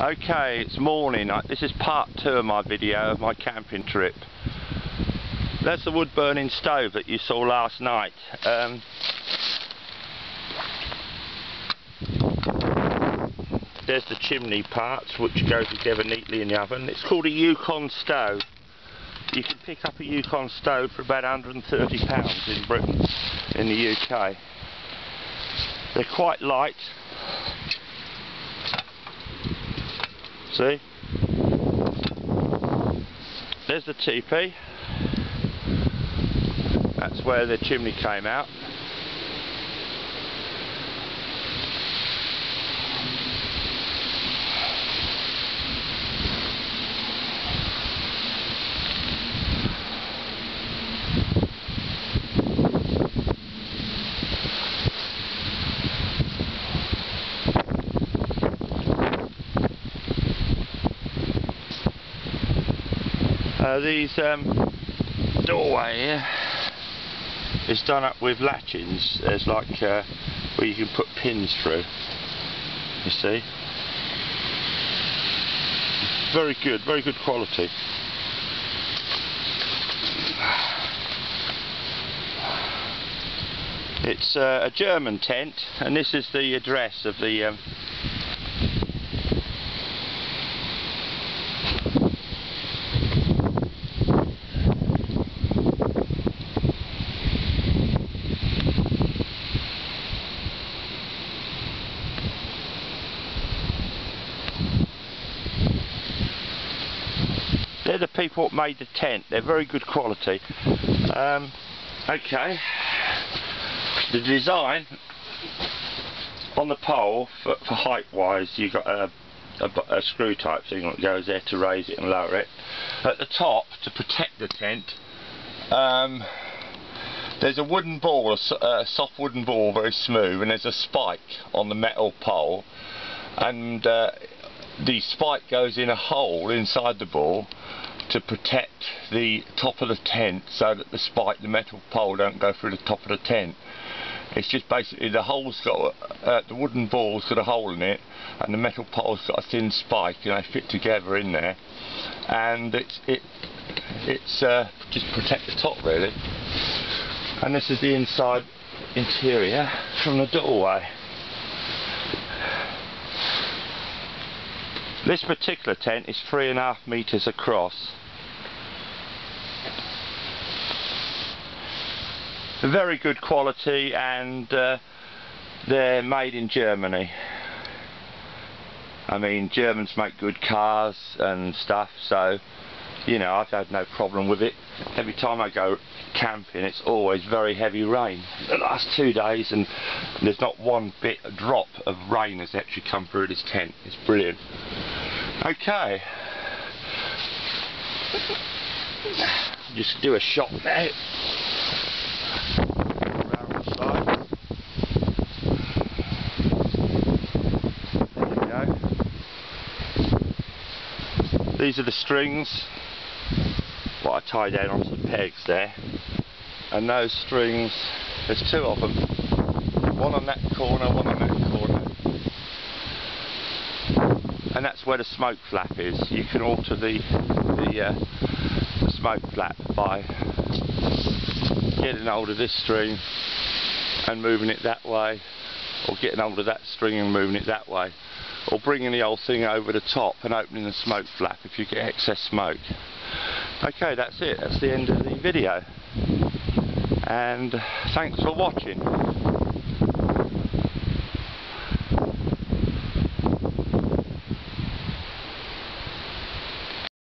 Okay, it's morning. This is part two of my video of my camping trip. There's the wood burning stove that you saw last night. Um, there's the chimney parts which go together neatly in the oven. It's called a Yukon stove. You can pick up a Yukon stove for about £130 in Britain, in the UK. They're quite light See? There's the teepee. That's where the chimney came out. Uh, these um, doorway here is done up with latchings. There's like uh, where you can put pins through. You see, very good, very good quality. It's uh, a German tent, and this is the address of the um, They're the people that made the tent. They're very good quality. Um, okay. The design on the pole for, for height wise you've got a, a, a, screw type thing that goes there to raise it and lower it. At the top to protect the tent um, there's a wooden ball, a, a, soft wooden ball, very smooth, and there's a spike on the metal pole, and uh, the spike goes in a hole inside the ball to protect the top of the tent so that the spike, the metal pole don't go through the top of the tent. It's just basically the hole's got, uh, the wooden ball's got a hole in it and the metal pole's got a thin spike and they fit together in there and it's, it, it's uh, just protect the top really. And this is the inside interior from the doorway. This particular tent is three and a half metres across. Very good quality and uh, they're made in Germany. I mean Germans make good cars and stuff so you know I've had no problem with it. Every time I go camping it's always very heavy rain. The last two days and there's not one bit a drop of rain has actually come through this tent. It's brilliant. Okay. Just do a shot now. These are the strings. What I tie down onto the pegs there. And those strings there's two of them. One on that corner one on that corner. And that's where the smoke flap is. You can alter the the, uh, the smoke flap by getting hold of this string and moving it that way or getting hold of that string and moving it that way or bringing the whole thing over the top and opening the smoke flap if you get excess smoke. Okay that's it, that's the end of the video and thanks for watching.